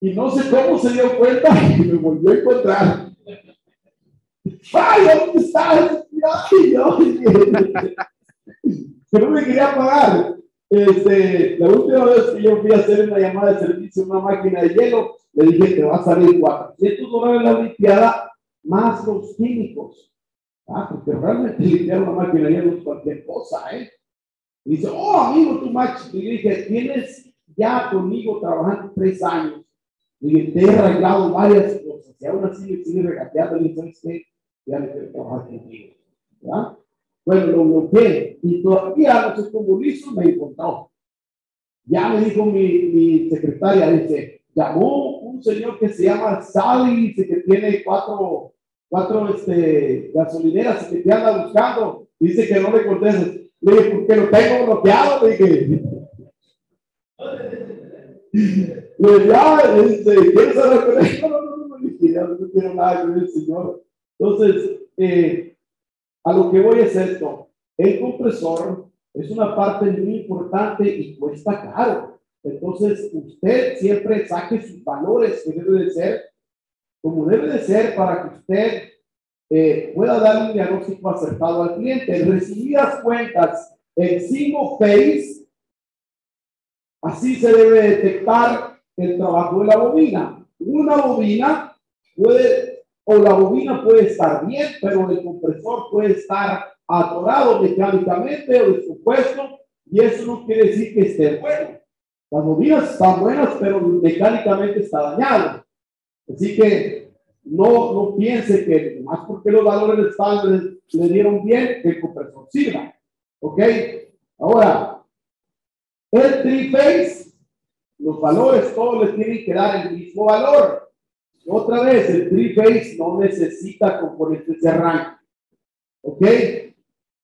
Y no sé cómo se dio cuenta y me volvió a encontrar. ¡Ay, dónde estás! ¡Ay, yo! Que no me quería pagar. Este, la última vez que yo fui a hacer una llamada de servicio una máquina de hielo, le dije que va a salir 400 dólares la limpiada más los químicos. Ah, porque realmente limpiar una máquina de hielo es cualquier cosa, ¿eh? Y dice, oh, amigo, tú macho. Y le dije, tienes ya conmigo trabajando tres años. Y te he arreglado varias cosas. Y aún así me sigue regateando. Y dice, ¿sabes Ya le quiero trabajar contigo. ¿verdad? Bueno, lo bloqueé. Y todavía no sé cómo hizo, me encontró. Ya me dijo mi, mi secretaria, dice, llamó un señor que se llama Sally, dice que tiene cuatro, cuatro este, gasolineras que te anda buscando. Dice que no le contestes. Le dije, porque lo tengo bloqueado. Le dije, pues ya, este, ¿quieres? No, no, no, no, no, no quiero nada con el Señor. Entonces, eh, a lo que voy es esto. El compresor es una parte muy importante y cuesta caro. Entonces, usted siempre saque sus valores que debe de ser, como debe de ser para que usted eh, pueda dar un diagnóstico acertado al cliente. Recibidas cuentas en cinco Face, así se debe detectar el trabajo de la bobina. Una bobina puede, o la bobina puede estar bien, pero el compresor puede estar atorado mecánicamente o descompuesto, y eso no quiere decir que esté bueno. Las bobinas están buenas, pero mecánicamente está dañado. Así que no, no piense que más porque los valores están, le, dieron bien, el compresor sirva. ¿Ok? Ahora, el three-phase, los valores todos les tienen que dar el mismo valor. Otra vez, el three-phase no necesita componentes de arranque. ¿Ok?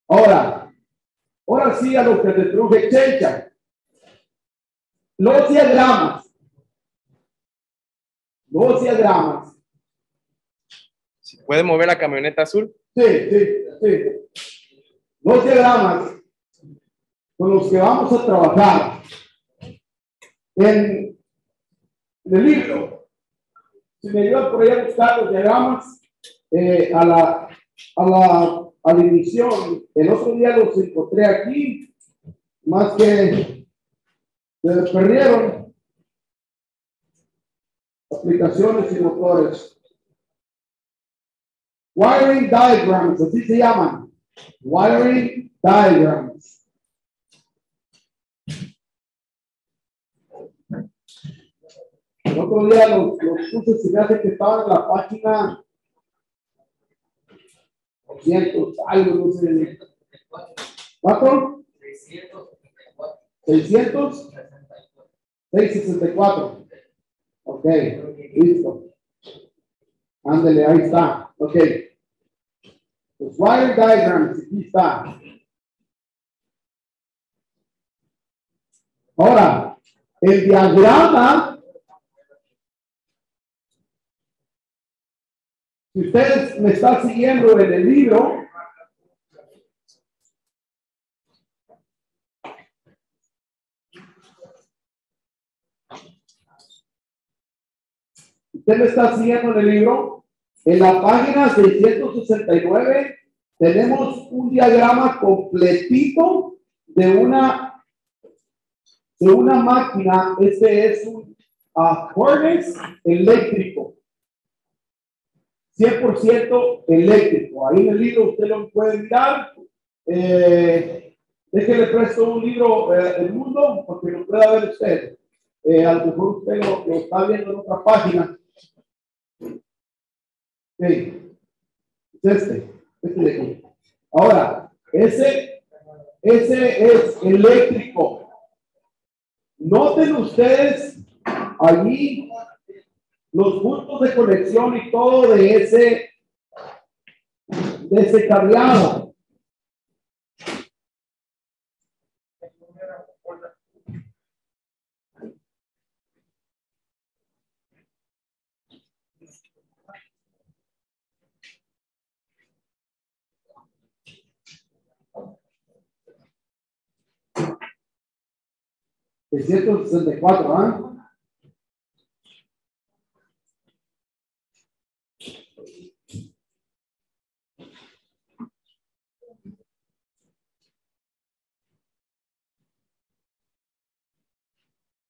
Ahora, ahora sí a lo que te truje Chencha. Los diagramas. Los diagramas ¿Puede mover la camioneta azul? Sí, sí, sí. Los diagramas con los que vamos a trabajar en, el libro. Si me ayuda por ahí a buscar los diagramas eh, a, la, a, la, a la edición, el otro día los encontré aquí, más que se perdieron aplicaciones y motores. Wiring diagrams, así se llaman. Wiring diagrams. El otro día los, los puse, se me hace que estaban en la página 200, algo, no sé. ¿Cuánto? 664. 600? 664. Ok, listo. Ándale, ahí está. Ok. Los wire diagrams, aquí está. Ahora, el diagrama, si ustedes me están siguiendo en el libro, usted me está siguiendo en el libro, en la página 669 tenemos un diagrama completito de una, de una máquina. Este es un uh, eléctrico. 100% eléctrico. Ahí en el libro usted lo puede mirar. Eh, le presto un libro eh, El Mundo porque lo pueda ver usted. Eh, a lo mejor usted lo, está viendo en otra página. Okay. este, este de aquí. Ahora, ese, ese es eléctrico. Noten ustedes allí los puntos de conexión y todo de ese, de ese cableado. 664, ¿ah?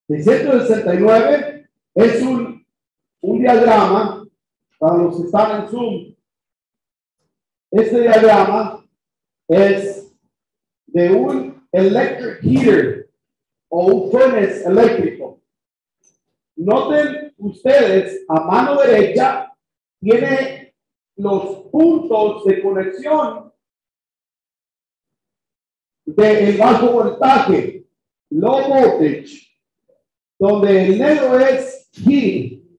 669 es un, un diagrama para los que están en Zoom. Este diagrama es de un electric heater o un furnace eléctrico. Noten ustedes, a mano derecha tiene los puntos de conexión del bajo voltaje, low voltage, donde el negro es heating,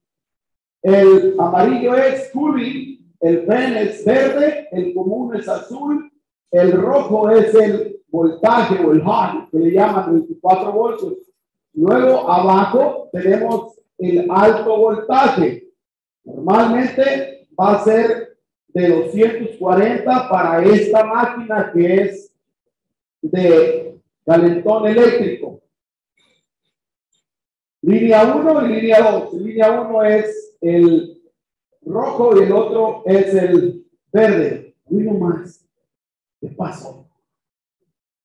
el amarillo es cooling, el pen es verde, el común es azul, el rojo es el voltaje o el hot, que le llaman 24 voltios. Luego abajo tenemos el alto voltaje. Normalmente va a ser de 240 para esta máquina que es de calentón eléctrico. Línea 1 y línea 2. Línea 1 es el rojo y el otro es el verde. Uno más. ¿Qué pasó?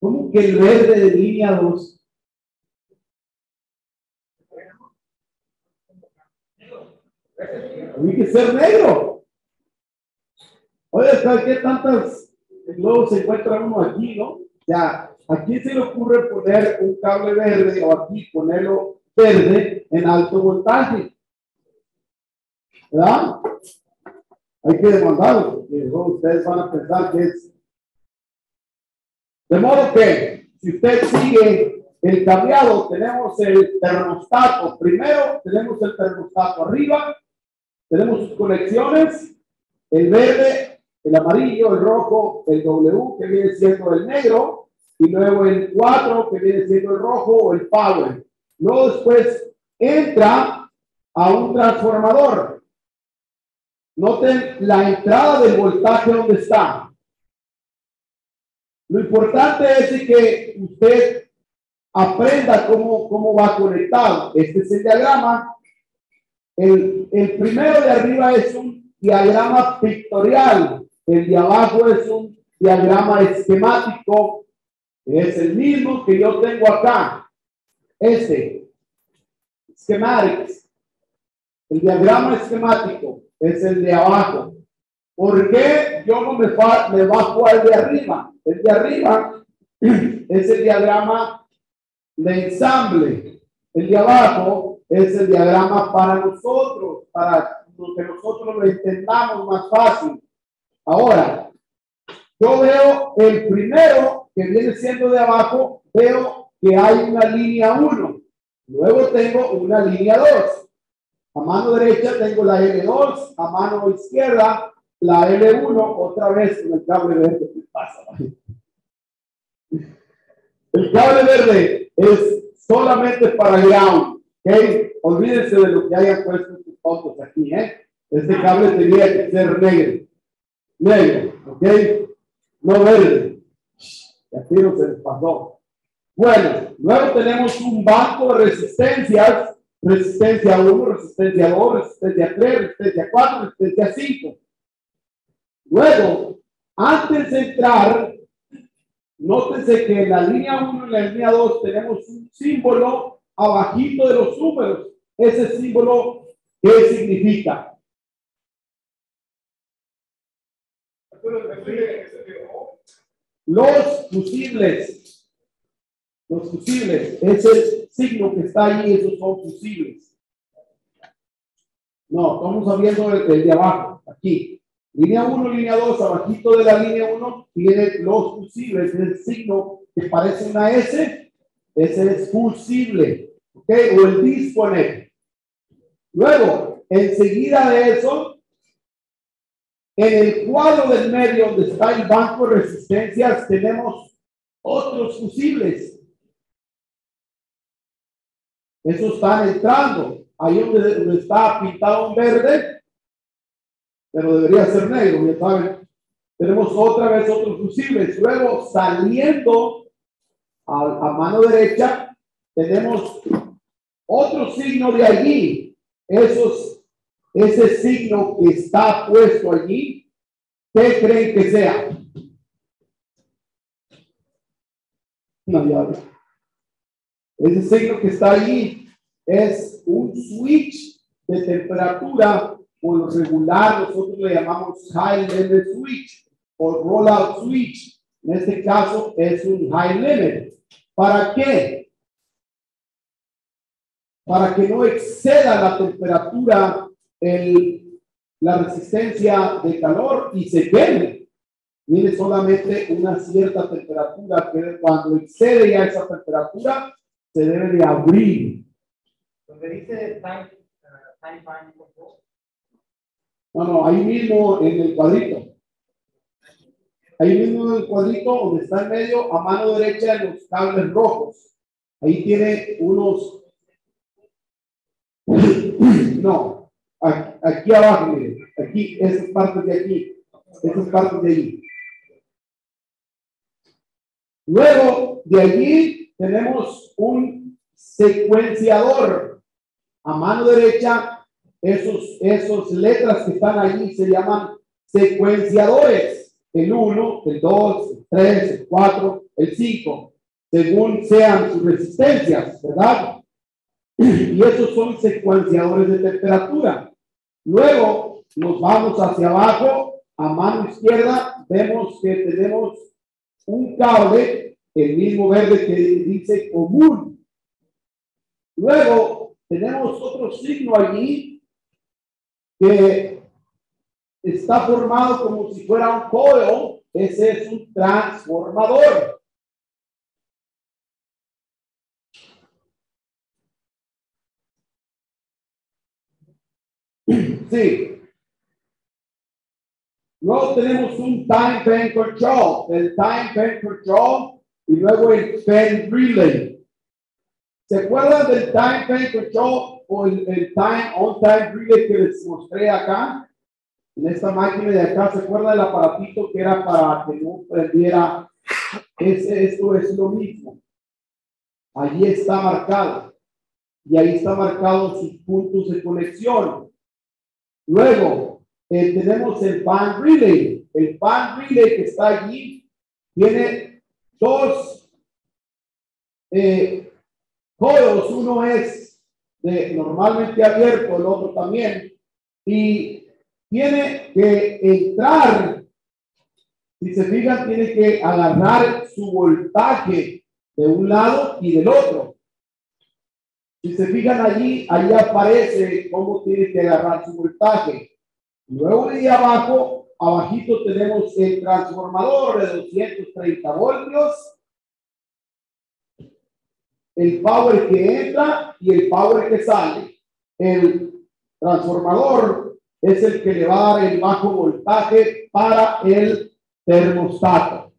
¿Cómo que el verde de línea 2? Tiene que ser negro. Oye, ¿qué tantas globos se encuentra uno aquí, no? Ya, ¿a quién se le ocurre poner un cable verde o aquí ponerlo verde en alto voltaje? ¿Verdad? Hay que demandarlo, porque ustedes van a pensar que es. De modo que, si usted sigue el cableado, tenemos el termostato. Primero tenemos el termostato arriba, tenemos sus conexiones, el verde, el amarillo, el rojo, el W, que viene siendo el negro, y luego el 4, que viene siendo el rojo o el power. Luego después entra a un transformador. Noten la entrada del voltaje donde está. Lo importante es que usted aprenda cómo, cómo va conectado. Este es el diagrama. El, el primero de arriba es un diagrama pictorial. El de abajo es un diagrama esquemático. Es el mismo que yo tengo acá. Este. Schematics. El diagrama esquemático es el de abajo. ¿Por qué yo no me, me bajo al de arriba? El de arriba es el diagrama de ensamble. El de abajo es el diagrama para nosotros, para que nosotros lo entendamos más fácil. Ahora, yo veo el primero que viene siendo de abajo, veo que hay una línea 1. Luego tengo una línea 2. A mano derecha tengo la L2, a mano izquierda la L1, otra vez con el cable verde. ¿Qué pasa? El cable verde es solamente para ground. ¿ok? Olvídense de lo que hayan puesto sus fotos aquí. ¿eh? Este cable tenía que ser negro. Negro, ¿ok? No verde. Aquí no se les pasó. Bueno, luego tenemos un banco de resistencias. Resistencia 1, resistencia 2, resistencia 3, resistencia 4, resistencia 5. Luego, antes de entrar, nótense que en la línea 1 y la línea 2 tenemos un símbolo abajito de los números. Ese símbolo, ¿qué significa? Los fusibles. Los fusibles. Ese signo que está ahí, esos son fusibles. No, estamos viendo el de abajo, aquí. Línea 1, línea 2, abajito de la línea 1 tiene los fusibles, el signo que parece una S, ese es fusible, ¿ok? O el disponer. Luego, enseguida de eso, en el cuadro del medio donde está el banco de resistencias, tenemos otros fusibles. Esos están entrando. Ahí donde, está pintado en verde, pero debería ser negro, ya saben. Tenemos otra vez otros fusibles. Luego, saliendo a, mano derecha, tenemos otro signo de allí. Esos, ese signo que está puesto allí, ¿qué creen que sea? Una llave. Ese signo que está allí es un switch de temperatura, por regular nosotros le llamamos high limit switch o rollout switch. En este caso es un high limit. ¿Para qué? Para que no exceda la temperatura, el, la resistencia de calor y se quede. Tiene solamente una cierta temperatura que cuando excede ya esa temperatura se debe de abrir. Donde dice time, uh, time control. No, no, ahí mismo en el cuadrito. Ahí mismo en el cuadrito donde está en medio, a mano derecha en los cables rojos. Ahí tiene unos. No, aquí, aquí abajo, miren. Aquí, esas partes de aquí. Esas partes de ahí. Luego, de allí tenemos un secuenciador. A mano derecha, esos, esos letras que están allí se llaman secuenciadores. El 1, el 2, el 3, el 4, el 5, según sean sus resistencias, ¿verdad? Y esos son secuenciadores de temperatura. Luego nos vamos hacia abajo, a mano izquierda, vemos que tenemos un cable, el mismo verde que dice común. Luego tenemos otro signo allí que está formado como si fuera un coil. Ese es un transformador. Sí. Luego tenemos un time pen control, el time control y luego el pen relay. ¿Se acuerdan del time pen control o el, el time on time relay que les mostré acá? En esta máquina de acá, ¿se acuerda del aparatito que era para que no prendiera? Ese, esto es lo mismo. Allí está marcado. Y ahí está marcado sus puntos de conexión. Luego, eh, tenemos el pan relay. El pan relay que está allí tiene dos eh. Uno es de, normalmente abierto, el otro también. Y tiene que entrar. Si se fijan, tiene que agarrar su voltaje de un lado y del otro. Si se fijan allí, ahí aparece cómo tiene que agarrar su voltaje. Luego de ahí abajo, abajito tenemos el transformador de 230 voltios, el power que entra y el power que sale. El transformador es el que le va a dar el bajo voltaje para el termostato.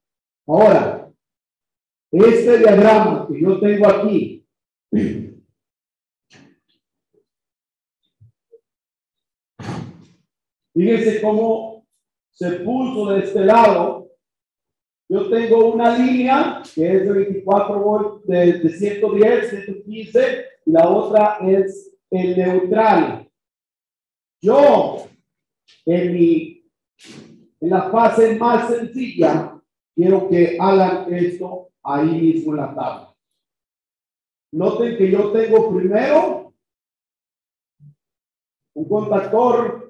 Ahora, este diagrama que yo tengo aquí, Fíjense cómo se puso de este lado. Yo tengo una línea que es de 24 volts, de, de 110, 115, y la otra es el neutral. Yo, en, mi, en la fase más sencilla, quiero que hagan esto ahí mismo en la tabla. Noten que yo tengo primero un contactor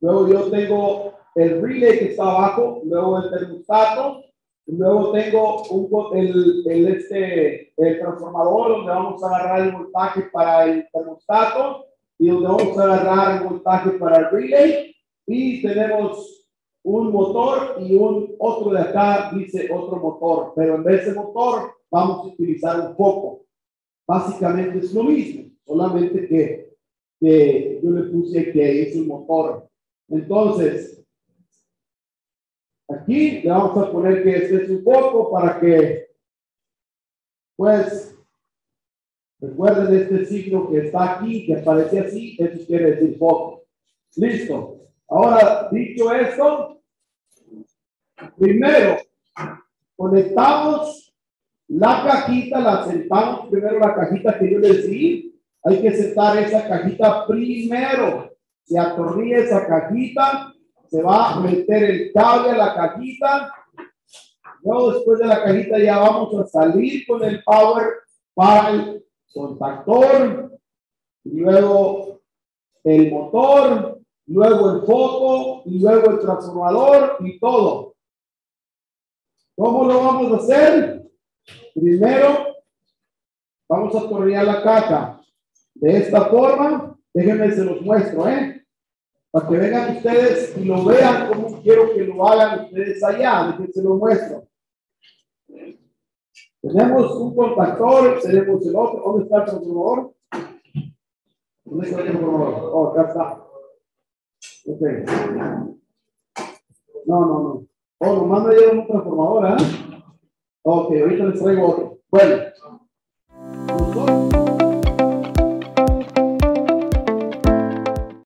Luego yo tengo el relay que está abajo, luego el termostato, luego tengo un, el, el, este, el transformador donde vamos a agarrar el voltaje para el termostato y donde vamos a agarrar el voltaje para el relay y tenemos un motor y un otro de acá dice otro motor, pero en vez de motor vamos a utilizar un foco. Básicamente es lo mismo, solamente que, que yo le puse que es un motor entonces, aquí le vamos a poner que este es un poco para que, pues, recuerden este signo que está aquí, que aparece así, eso quiere decir poco. Listo. Ahora, dicho esto, primero, conectamos la cajita, la sentamos primero la cajita que yo les di. Hay que sentar esa cajita primero se atornilla esa cajita, se va a meter el cable a la cajita. Luego después de la cajita ya vamos a salir con el power para el contactor, y luego el motor, luego el foco, y luego el transformador y todo. ¿Cómo lo vamos a hacer? Primero, vamos a correr la caja de esta forma. Déjenme se los muestro, ¿eh? Para que vengan ustedes y lo vean como quiero que lo hagan ustedes allá. Déjenme se lo muestro. Tenemos un contactor, tenemos el otro. ¿Dónde está el transformador? ¿Dónde está el transformador? Oh, acá está. Ok. No, no, no. Oh, nomás me dieron un transformador, ¿eh? Ok, ahorita les traigo otro. Bueno.